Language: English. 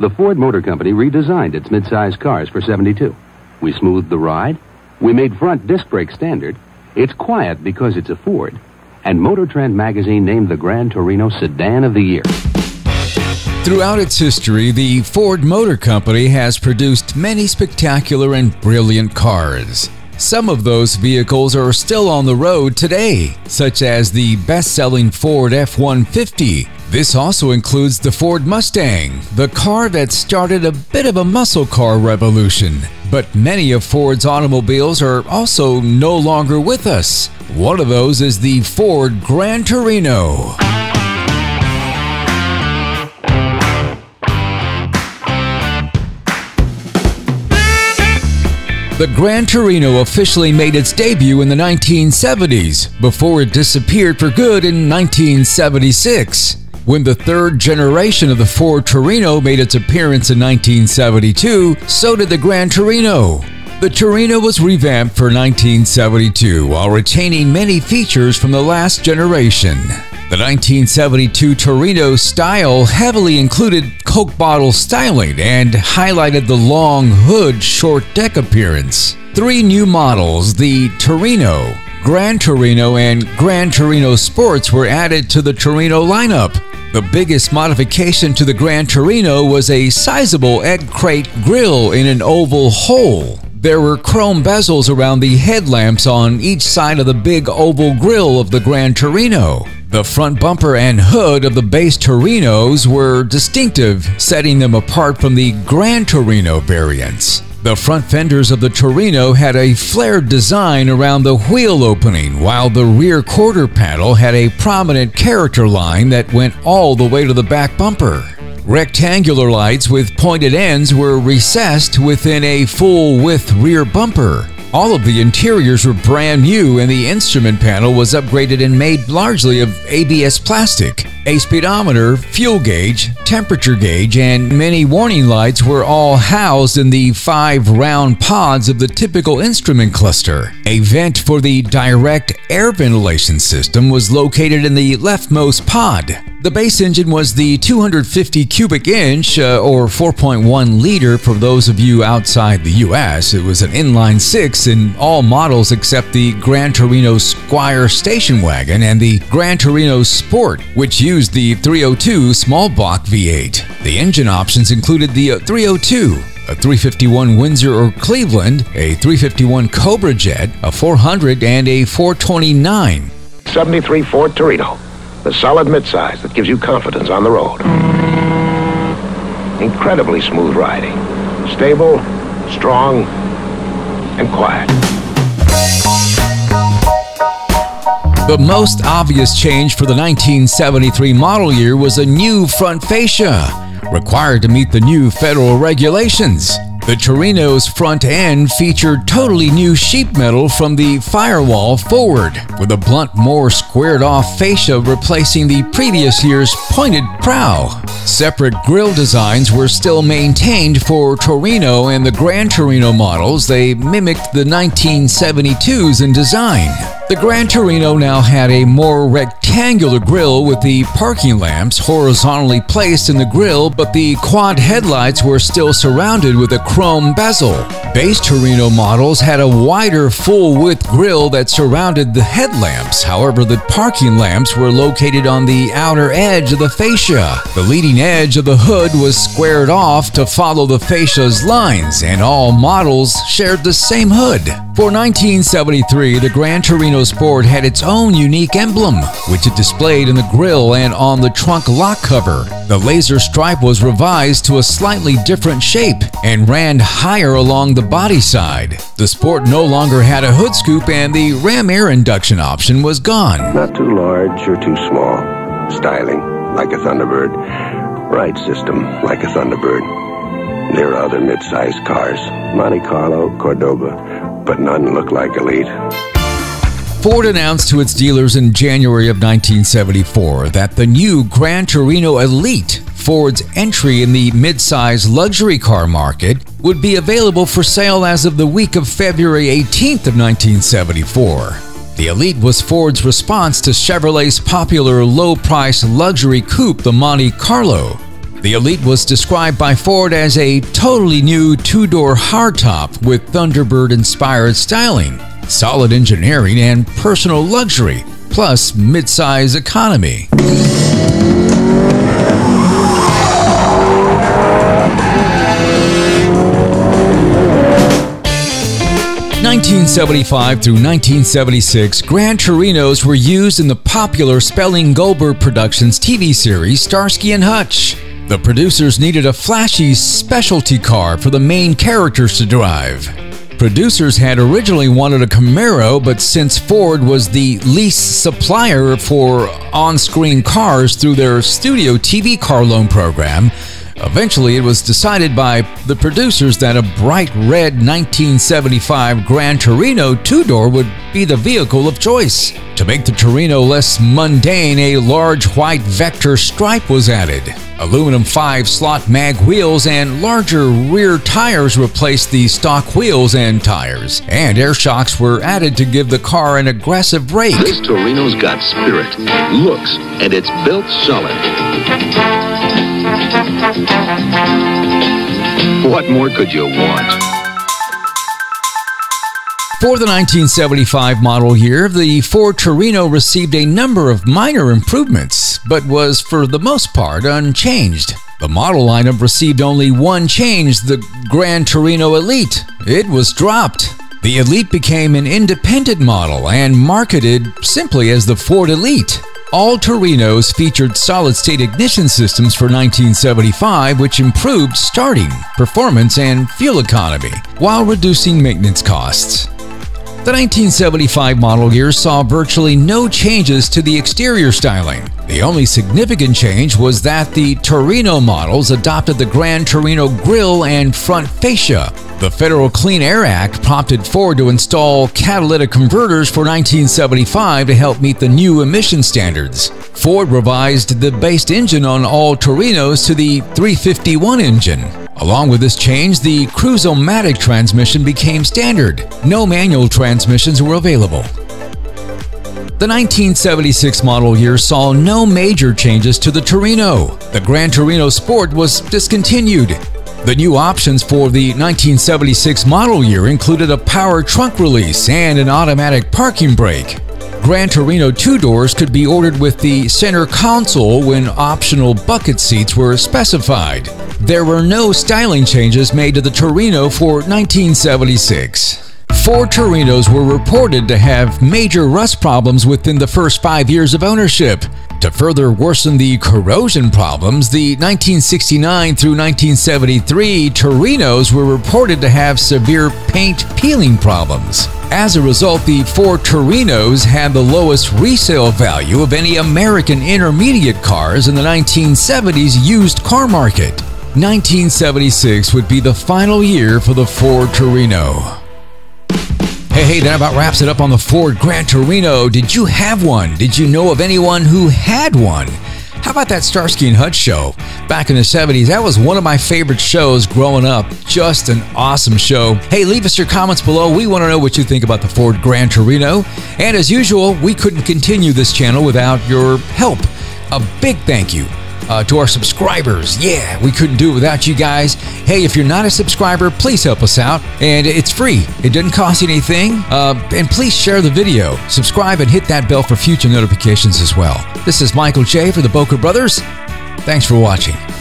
The Ford Motor Company redesigned its midsize cars for 72. We smoothed the ride. We made front disc brake standard. It's quiet because it's a Ford. And Motor Trend magazine named the Grand Torino Sedan of the Year. Throughout its history, the Ford Motor Company has produced many spectacular and brilliant cars. Some of those vehicles are still on the road today, such as the best selling Ford F 150. This also includes the Ford Mustang, the car that started a bit of a muscle car revolution. But many of Ford's automobiles are also no longer with us. One of those is the Ford Gran Torino. The Gran Torino officially made its debut in the 1970s before it disappeared for good in 1976. When the third generation of the Ford Torino made its appearance in 1972, so did the Gran Torino. The Torino was revamped for 1972 while retaining many features from the last generation. The 1972 Torino style heavily included Coke bottle styling and highlighted the long hood short deck appearance. Three new models, the Torino, Grand Torino, and Grand Torino Sports, were added to the Torino lineup. The biggest modification to the Grand Torino was a sizable egg crate grille in an oval hole. There were chrome bezels around the headlamps on each side of the big oval grille of the Grand Torino. The front bumper and hood of the base Torinos were distinctive, setting them apart from the Grand Torino variants. The front fenders of the Torino had a flared design around the wheel opening, while the rear quarter panel had a prominent character line that went all the way to the back bumper. Rectangular lights with pointed ends were recessed within a full width rear bumper. All of the interiors were brand new and the instrument panel was upgraded and made largely of ABS plastic. A speedometer, fuel gauge, temperature gauge, and many warning lights were all housed in the five round pods of the typical instrument cluster. A vent for the direct air ventilation system was located in the leftmost pod. The base engine was the 250 cubic inch, uh, or 4.1 liter for those of you outside the US. It was an inline six in all models except the Gran Torino Squire station wagon and the Gran Torino Sport, which used the 302 small block V8. The engine options included the 302, a 351 Windsor or Cleveland, a 351 Cobra Jet, a 400, and a 429. 73 Ford Torino, the solid midsize that gives you confidence on the road. Incredibly smooth riding, stable, strong, and quiet. The most obvious change for the 1973 model year was a new front fascia, required to meet the new federal regulations. The Torino's front end featured totally new sheet metal from the firewall forward, with a blunt, more squared off fascia replacing the previous year's pointed prow. Separate grille designs were still maintained for Torino and the Gran Torino models. They mimicked the 1972s in design. The Gran Torino now had a more rectangular grille with the parking lamps horizontally placed in the grille, but the quad headlights were still surrounded with a chrome bezel. Base Torino models had a wider full-width grille that surrounded the headlamps. However, the parking lamps were located on the outer edge of the fascia. The leading edge of the hood was squared off to follow the fascia's lines, and all models shared the same hood. For 1973, the Gran Torino Sport had its own unique emblem, which it displayed in the grille and on the trunk lock cover. The laser stripe was revised to a slightly different shape and ran higher along the body side. The Sport no longer had a hood scoop and the ram air induction option was gone. Not too large or too small. Styling, like a Thunderbird. Ride system, like a Thunderbird. There are other mid-sized cars. Monte Carlo, Cordoba, but none look like Elite. Ford announced to its dealers in January of 1974 that the new Gran Torino Elite, Ford's entry in the midsize luxury car market, would be available for sale as of the week of February 18th of 1974. The Elite was Ford's response to Chevrolet's popular low-price luxury coupe, the Monte Carlo. The Elite was described by Ford as a totally new two door hardtop with Thunderbird inspired styling, solid engineering, and personal luxury, plus midsize economy. 1975 through 1976, Grand Torinos were used in the popular Spelling Goldberg Productions TV series Starsky and Hutch. The producers needed a flashy specialty car for the main characters to drive. Producers had originally wanted a Camaro, but since Ford was the least supplier for on screen cars through their studio TV car loan program, Eventually, it was decided by the producers that a bright red 1975 Gran Torino two door would be the vehicle of choice. To make the Torino less mundane, a large white vector stripe was added. Aluminum 5 slot mag wheels and larger rear tires replaced the stock wheels and tires, and air shocks were added to give the car an aggressive brake. This Torino's got spirit, looks, and it's built solid. What more could you want? For the 1975 model year, the Ford Torino received a number of minor improvements, but was for the most part unchanged. The model lineup received only one change the Grand Torino Elite. It was dropped. The Elite became an independent model and marketed simply as the Ford Elite. All Torinos featured solid state ignition systems for 1975, which improved starting, performance, and fuel economy while reducing maintenance costs. The 1975 model year saw virtually no changes to the exterior styling. The only significant change was that the Torino models adopted the Grand Torino grille and front fascia, the Federal Clean Air Act prompted Ford to install catalytic converters for 1975 to help meet the new emission standards. Ford revised the base engine on all Torinos to the 351 engine. Along with this change, the Cruise-O-Matic transmission became standard. No manual transmissions were available. The 1976 model year saw no major changes to the Torino. The Gran Torino Sport was discontinued. The new options for the 1976 model year included a power trunk release and an automatic parking brake. Gran Torino two doors could be ordered with the center console when optional bucket seats were specified. There were no styling changes made to the Torino for 1976. Ford Torinos were reported to have major rust problems within the first five years of ownership. To further worsen the corrosion problems, the 1969 through 1973 Torinos were reported to have severe paint peeling problems. As a result, the Ford Torinos had the lowest resale value of any American intermediate cars in the 1970s used car market. 1976 would be the final year for the Ford Torino. Hey, hey, that about wraps it up on the Ford Gran Torino. Did you have one? Did you know of anyone who had one? How about that Starsky and Hutch show back in the 70s? That was one of my favorite shows growing up. Just an awesome show. Hey, leave us your comments below. We want to know what you think about the Ford Gran Torino. And as usual, we couldn't continue this channel without your help. A big thank you uh, to our subscribers. Yeah, we couldn't do it without you guys. Hey, if you're not a subscriber, please help us out. And it's free, it doesn't cost you anything. Uh, and please share the video, subscribe, and hit that bell for future notifications as well. This is Michael J. for the Boca Brothers. Thanks for watching.